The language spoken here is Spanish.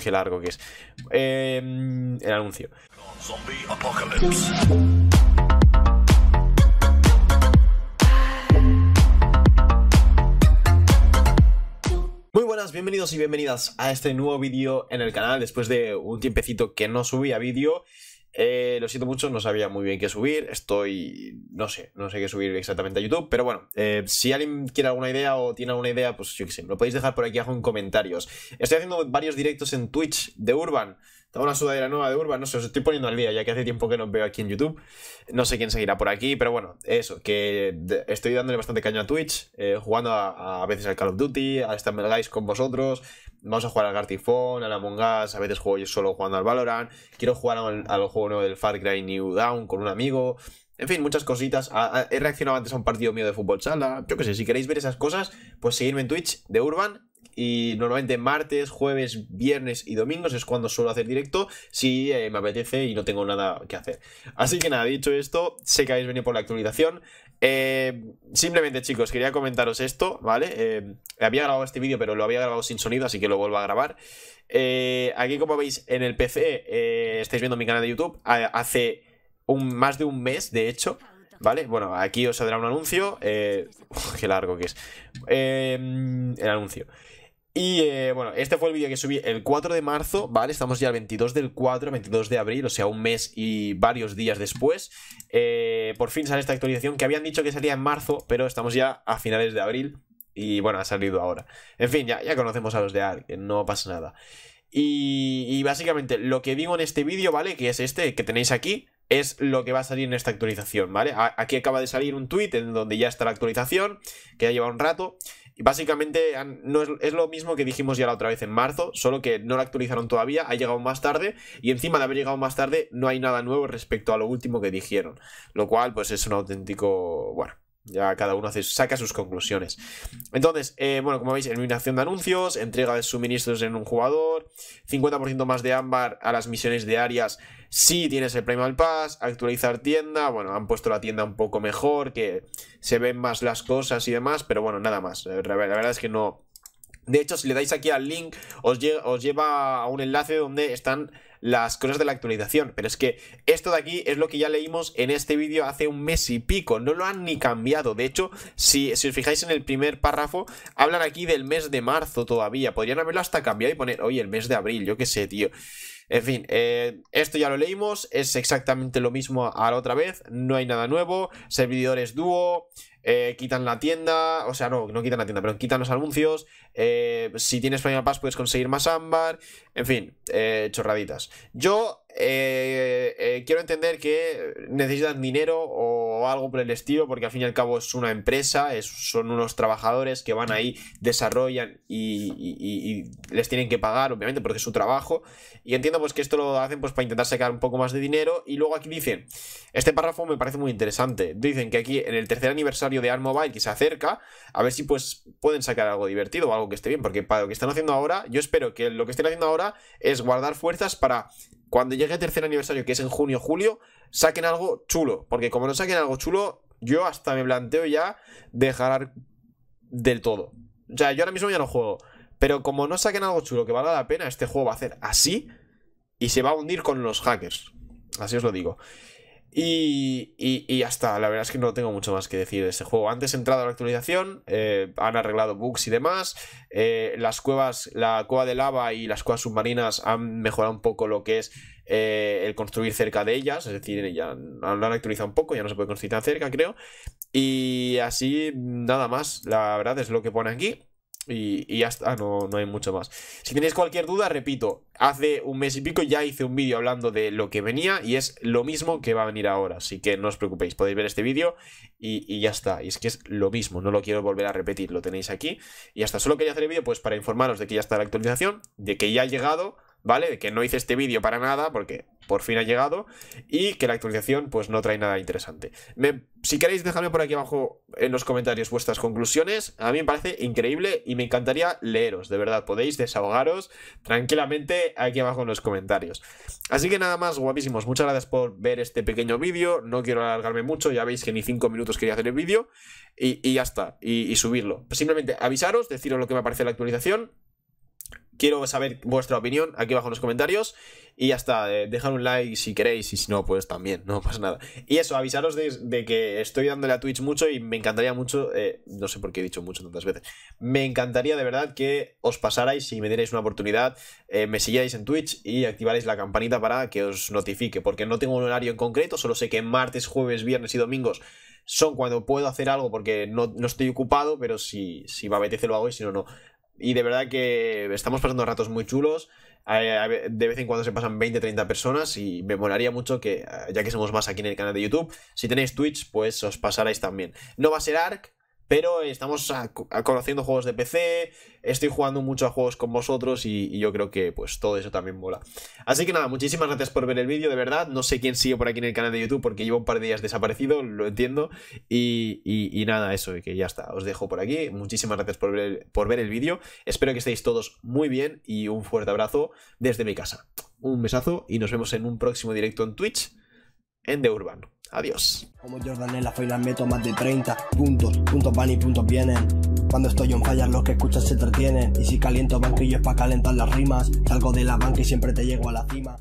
qué largo que es. Eh, el anuncio. Muy buenas, bienvenidos y bienvenidas a este nuevo vídeo en el canal después de un tiempecito que no subía vídeo eh, lo siento mucho, no sabía muy bien qué subir. Estoy. No sé, no sé qué subir exactamente a YouTube. Pero bueno, eh, si alguien quiere alguna idea o tiene alguna idea, pues yo qué sé, lo podéis dejar por aquí abajo en comentarios. Estoy haciendo varios directos en Twitch de Urban. Tengo una sudadera nueva de Urban, no sé, os estoy poniendo al día ya que hace tiempo que no veo aquí en YouTube. No sé quién seguirá por aquí, pero bueno, eso, que estoy dándole bastante caño a Twitch, eh, jugando a, veces al Call of Duty, a Stumble Guys con vosotros. Vamos a jugar al Gartifón, al Among Us, a veces juego yo solo jugando al Valorant. Quiero jugar al, juego nuevo del Far Cry New Down con un amigo. En fin, muchas cositas. he reaccionado antes a un partido mío de fútbol sala. Yo qué sé, si queréis ver esas cosas, pues seguidme en Twitch de Urban y normalmente martes, jueves, viernes y domingos es cuando suelo hacer directo si eh, me apetece y no tengo nada que hacer. Así que nada, dicho esto, sé que habéis venido por la actualización. Eh, simplemente chicos, quería comentaros esto, ¿vale? Eh, había grabado este vídeo pero lo había grabado sin sonido, así que lo vuelvo a grabar. aquí como veis en el PC, estáis viendo mi canal de YouTube, hace un, más de un mes, de hecho, ¿Vale? Bueno, aquí os saldrá un anuncio. qué largo que es. el anuncio. Y eh, bueno, este fue el vídeo que subí el 4 de marzo, ¿vale? Estamos ya el 22 del 4, 22 de abril, o sea, un mes y varios días después. Eh, por fin sale esta actualización que habían dicho que salía en marzo, pero estamos ya a finales de abril. Y bueno, ha salido ahora. En fin, ya, ya conocemos a los de ARK, no pasa nada. Y, y básicamente lo que digo en este vídeo, ¿vale? Que es este que tenéis aquí, es lo que va a salir en esta actualización, ¿vale? Aquí acaba de salir un tweet en donde ya está la actualización, que ya lleva un rato. Y básicamente no es, lo mismo que dijimos ya la otra vez en marzo, solo que no la actualizaron todavía, ha llegado más tarde y encima de haber llegado más tarde no hay nada nuevo respecto a lo último que dijeron. Lo cual pues es un auténtico... bueno, ya cada uno saca sus conclusiones. Entonces, eh, bueno, como veis, eliminación de anuncios, entrega de suministros en un jugador, 50% más de ámbar a las misiones diarias si tienes el Primal Pass, actualizar tienda, bueno, han puesto la tienda un poco mejor, que se ven más las cosas y demás, pero bueno, nada más. La verdad es que no... De hecho, si le dais aquí al link, os lleva a un enlace donde están las cosas de la actualización. Pero es que esto de aquí es lo que ya leímos en este vídeo hace un mes y pico. No lo han ni cambiado. De hecho, si, os fijáis en el primer párrafo, hablan aquí del mes de marzo todavía. Podrían haberlo hasta cambiado y poner, oye, el mes de abril, yo qué sé, tío. En fin, eh, esto ya lo leímos, es exactamente lo mismo a la otra vez, no hay nada nuevo, servidores dúo, eh, quitan la tienda, o sea, no, no quitan la tienda, pero quitan los anuncios, eh, si tienes Final Pass puedes conseguir más ámbar, en fin, chorraditas. Yo quiero entender que necesitan dinero o algo por el estilo, porque al fin y al cabo es una empresa, son unos trabajadores que van ahí, desarrollan y, y, les tienen que pagar, obviamente, porque es su trabajo. Y entiendo pues que esto lo hacen pues para intentar sacar un poco más de dinero. Y luego aquí dicen, este párrafo me parece muy interesante. Dicen que aquí en el tercer aniversario de Armobile que se acerca, a ver si pues pueden sacar algo divertido o algo que esté bien. Porque para lo que están haciendo ahora, yo espero que lo que estén haciendo ahora es guardar fuerzas para cuando llegue el tercer aniversario, que es en junio julio, saquen algo chulo. Porque como no saquen algo chulo, yo hasta me planteo ya dejar del todo. O sea, yo ahora mismo ya no juego. Pero como no saquen algo chulo que valga la pena, este juego va a hacer así y se va a hundir con los hackers. Así os lo digo. Y, y, ya está, la verdad es que no tengo mucho más que decir de este juego. Antes he entrado a la actualización, eh, han arreglado bugs y demás. Eh, las cuevas, la cueva de lava y las cuevas submarinas han mejorado un poco lo que es eh, el construir cerca de ellas. Es decir, ya lo han actualizado un poco, ya no se puede construir tan cerca, creo. Y así, nada más, la verdad es lo que pone aquí. Y, ya está, no, no hay mucho más. Si tenéis cualquier duda, repito, hace un mes y pico ya hice un vídeo hablando de lo que venía y es lo mismo que va a venir ahora. Así que no os preocupéis, podéis ver este vídeo y, y, ya está. Y es que es lo mismo, no lo quiero volver a repetir, lo tenéis aquí. Y hasta solo quería hacer el vídeo pues para informaros de que ya está la actualización, de que ya ha llegado ¿vale? Que no hice este vídeo para nada porque por fin ha llegado y que la actualización pues no trae nada interesante. si queréis dejadme por aquí abajo en los comentarios vuestras conclusiones, a mí me parece increíble y me encantaría leeros, de verdad, podéis desahogaros tranquilamente aquí abajo en los comentarios. Así que nada más, guapísimos, muchas gracias por ver este pequeño vídeo, no quiero alargarme mucho, ya veis que ni 5 minutos quería hacer el vídeo y, ya está, y, y subirlo. Simplemente avisaros, deciros lo que me parece la actualización quiero saber vuestra opinión aquí abajo en los comentarios. Y ya está, eh, dejad un like si queréis y si no, pues también, no pasa nada. Y eso, avisaros de, que estoy dándole a Twitch mucho y me encantaría mucho, eh, no sé por qué he dicho mucho tantas veces, me encantaría de verdad que os pasarais y me dierais una oportunidad, eh, me siguierais en Twitch y activarais la campanita para que os notifique, porque no tengo un horario en concreto, solo sé que martes, jueves, viernes y domingos son cuando puedo hacer algo porque no, estoy ocupado, pero si, si me apetece lo hago y si no, no. Y de verdad que estamos pasando ratos muy chulos. De vez en cuando se pasan 20, 30 personas y me molaría mucho que, ya que somos más aquí en el canal de YouTube, si tenéis Twitch, pues os pasarais también. No va a ser ARC, pero estamos conociendo juegos de PC, estoy jugando mucho a juegos con vosotros y, yo creo que pues todo eso también mola. Así que nada, muchísimas gracias por ver el vídeo, de verdad. No sé quién sigue por aquí en el canal de YouTube porque llevo un par de días desaparecido, lo entiendo. Y, nada, eso, que ya está, os dejo por aquí. Muchísimas gracias por ver, por ver el vídeo. Espero que estéis todos muy bien y un fuerte abrazo desde mi casa. Un besazo y nos vemos en un próximo directo en Twitch en The Urban. Adiós. Como Jordanella, soy la meto más de 30 puntos, puntos van y puntos vienen. Cuando estoy en fallas, los que escuchas se entretienen. Y si caliento banquillos para calentar las rimas, salgo de la banca y siempre te llego a la cima.